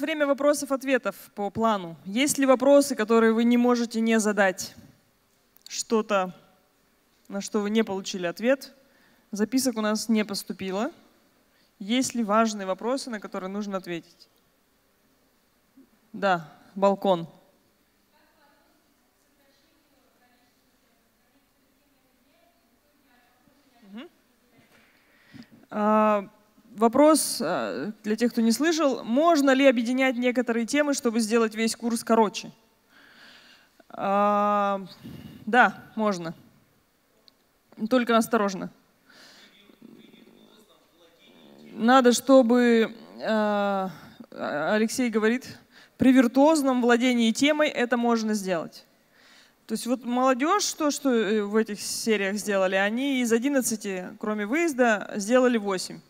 время вопросов-ответов по плану. Есть ли вопросы, которые вы не можете не задать? Что-то, на что вы не получили ответ? Записок у нас не поступило. Есть ли важные вопросы, на которые нужно ответить? Да, балкон. А, вопрос а, для тех, кто не слышал. Можно ли объединять некоторые темы, чтобы сделать весь курс короче? А, да, можно. Только осторожно. Надо, чтобы, Алексей говорит, при виртуозном владении темой это можно сделать. То есть вот молодежь, то, что э, в этих сериях сделали, они из 11, кроме выезда, сделали 8.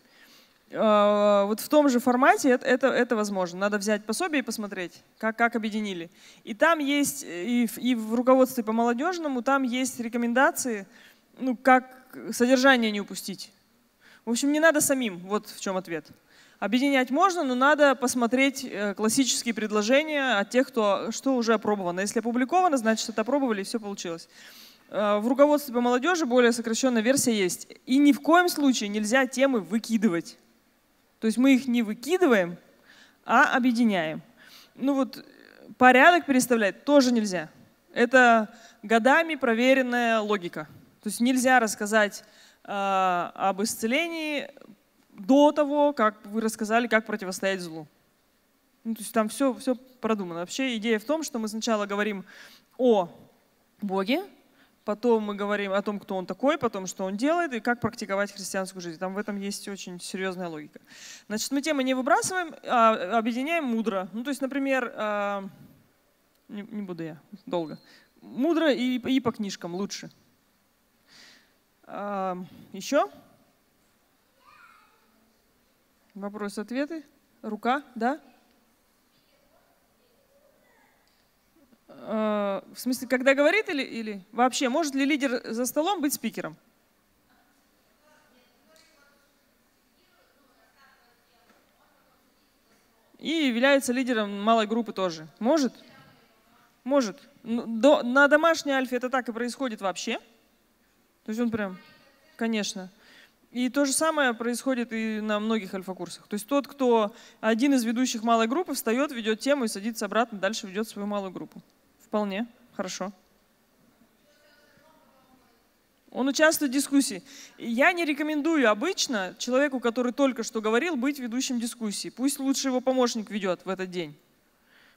А, вот в том же формате это, это, это возможно. Надо взять пособие и посмотреть, как, как объединили. И там есть, и в, и в руководстве по молодежному, там есть рекомендации, ну, как содержание не упустить. В общем, не надо самим, вот в чем ответ. Объединять можно, но надо посмотреть э, классические предложения от тех, кто, что уже опробовано. Если опубликовано, значит, это опробовали и все получилось. Э, в руководстве по молодежи более сокращенная версия есть. И ни в коем случае нельзя темы выкидывать. То есть мы их не выкидываем, а объединяем. Ну вот порядок переставлять тоже нельзя. Это годами проверенная логика. То есть нельзя рассказать э, об исцелении до того, как вы рассказали, как противостоять злу. Ну, то есть там все, все продумано. Вообще идея в том, что мы сначала говорим о Боге, потом мы говорим о том, кто он такой, потом, что он делает и как практиковать христианскую жизнь. Там в этом есть очень серьезная логика. Значит, мы темы не выбрасываем, а объединяем мудро. Ну, то есть, например, а, не, не буду я долго. Мудро и, и по книжкам лучше. А, еще? Вопрос-ответы? Рука, да? А, в смысле, когда говорит или, или вообще, может ли лидер за столом быть спикером? И является лидером малой группы тоже. Может? Может. Ну, до, на домашней альфе это так и происходит вообще. То есть он прям, конечно. И то же самое происходит и на многих альфа-курсах. То есть тот, кто один из ведущих малой группы, встает, ведет тему и садится обратно, дальше ведет свою малую группу. Вполне хорошо. Он участвует в дискуссии. Я не рекомендую обычно человеку, который только что говорил, быть ведущим дискуссии. Пусть лучше его помощник ведет в этот день.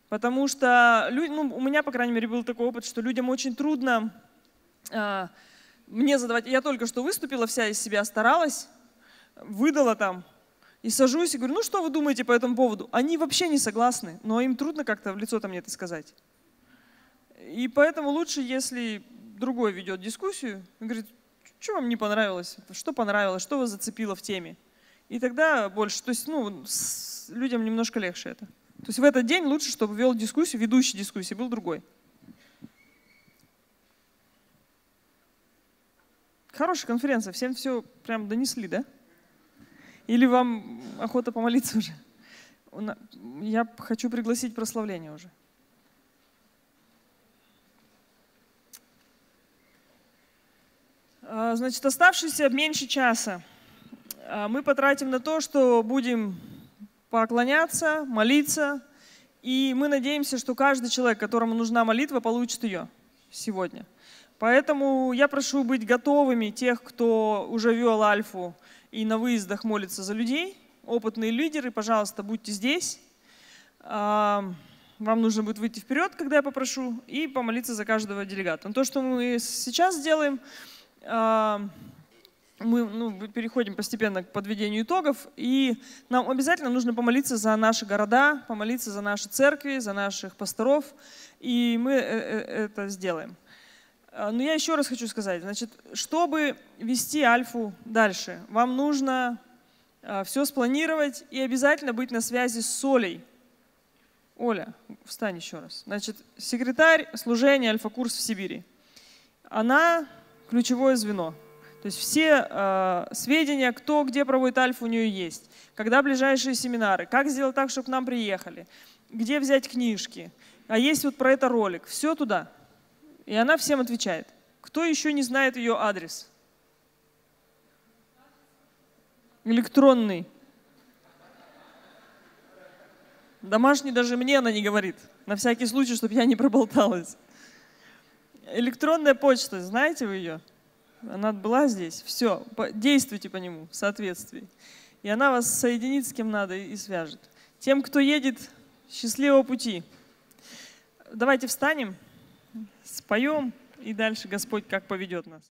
Потому что ну, у меня, по крайней мере, был такой опыт, что людям очень трудно а, мне задавать. Я только что выступила, вся из себя старалась, выдала там, и сажусь и говорю, ну что вы думаете по этому поводу? Они вообще не согласны, но им трудно как-то в лицо-то мне это сказать. И поэтому лучше, если другой ведет дискуссию, говорит, что вам не понравилось, что понравилось, что вас зацепило в теме. И тогда больше, то есть ну, людям немножко легче это. То есть в этот день лучше, чтобы вел дискуссию, ведущий дискуссии был другой. Хорошая конференция, всем все прям донесли, да? Или вам охота помолиться уже? Я хочу пригласить прославление уже. Значит, оставшиеся меньше часа а, мы потратим на то, что будем поклоняться, молиться. И мы надеемся, что каждый человек, которому нужна молитва, получит ее сегодня. Поэтому я прошу быть готовыми тех, кто уже вел Альфу и на выездах молится за людей. Опытные лидеры, пожалуйста, будьте здесь. А, вам нужно будет выйти вперед, когда я попрошу, и помолиться за каждого делегата. Но то, что мы сейчас сделаем, а, мы ну, переходим постепенно к подведению итогов, и нам обязательно нужно помолиться за наши города, помолиться за наши церкви, за наших пасторов, и мы э, э, это сделаем. А, но я еще раз хочу сказать, значит, чтобы вести альфу дальше, вам нужно а, все спланировать и обязательно быть на связи с Солей. Оля, встань еще раз. Значит, секретарь служения альфа-курс в Сибири. Она ключевое звено. То есть все э, сведения, кто где проводит альфа, у нее есть. Когда ближайшие семинары, как сделать так, чтобы к нам приехали, где взять книжки. А есть вот про это ролик. Все туда. И она всем отвечает. Кто еще не знает ее адрес? Электронный. Домашний даже мне она не говорит. На всякий случай, чтобы я не проболталась. Электронная почта, знаете вы ее? Она была здесь. Все, действуйте по нему в соответствии. И она вас соединит с кем надо и свяжет. Тем, кто едет, счастливого пути. Давайте встанем, споем, и дальше Господь как поведет нас.